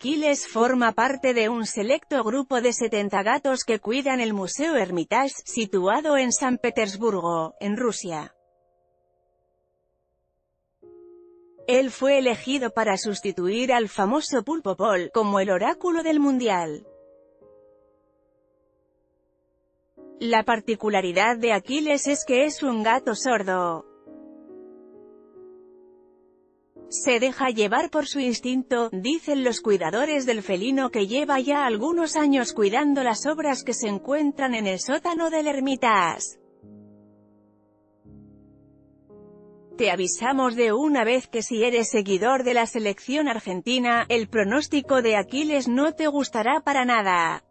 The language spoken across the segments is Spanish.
Aquiles forma parte de un selecto grupo de 70 gatos que cuidan el Museo Hermitage, situado en San Petersburgo, en Rusia. Él fue elegido para sustituir al famoso Pulpo Pol, como el oráculo del Mundial. La particularidad de Aquiles es que es un gato sordo. Se deja llevar por su instinto, dicen los cuidadores del felino que lleva ya algunos años cuidando las obras que se encuentran en el sótano del Hermitage. Te avisamos de una vez que si eres seguidor de la selección argentina, el pronóstico de Aquiles no te gustará para nada.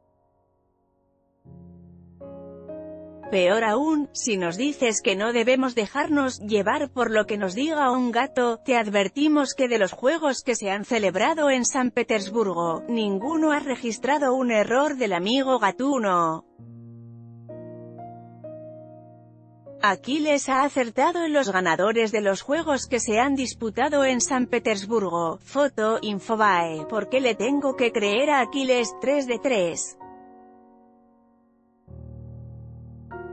Peor aún, si nos dices que no debemos dejarnos llevar por lo que nos diga un gato, te advertimos que de los juegos que se han celebrado en San Petersburgo, ninguno ha registrado un error del amigo gatuno. Aquiles ha acertado en los ganadores de los juegos que se han disputado en San Petersburgo. Foto, Infobae. ¿Por qué le tengo que creer a Aquiles 3 de 3?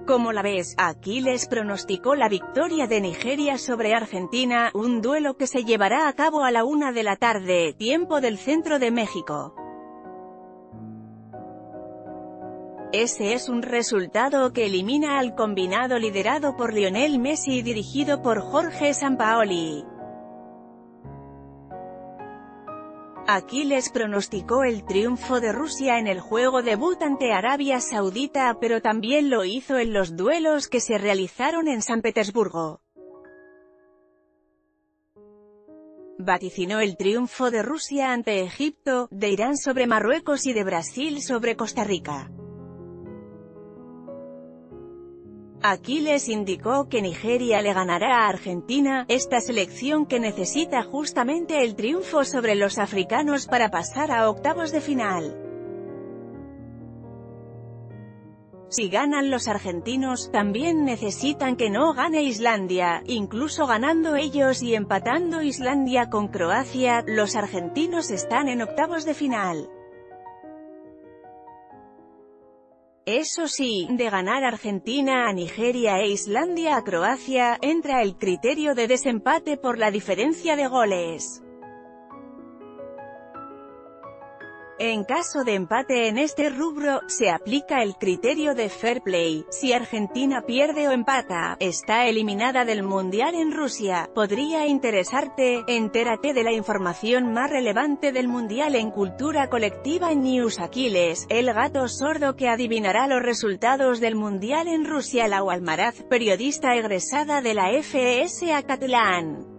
Como la ves, Aquiles pronosticó la victoria de Nigeria sobre Argentina, un duelo que se llevará a cabo a la una de la tarde, tiempo del centro de México. Ese es un resultado que elimina al combinado liderado por Lionel Messi y dirigido por Jorge Sampaoli. Aquiles pronosticó el triunfo de Rusia en el juego debut ante Arabia Saudita pero también lo hizo en los duelos que se realizaron en San Petersburgo. Vaticinó el triunfo de Rusia ante Egipto, de Irán sobre Marruecos y de Brasil sobre Costa Rica. Aquiles indicó que Nigeria le ganará a Argentina, esta selección que necesita justamente el triunfo sobre los africanos para pasar a octavos de final. Si ganan los argentinos, también necesitan que no gane Islandia, incluso ganando ellos y empatando Islandia con Croacia, los argentinos están en octavos de final. Eso sí, de ganar Argentina a Nigeria e Islandia a Croacia, entra el criterio de desempate por la diferencia de goles. En caso de empate en este rubro, se aplica el criterio de fair play. Si Argentina pierde o empata, está eliminada del Mundial en Rusia. Podría interesarte, entérate de la información más relevante del Mundial en cultura colectiva en News Aquiles, el gato sordo que adivinará los resultados del Mundial en Rusia. La Almaraz, periodista egresada de la FES Acatlán.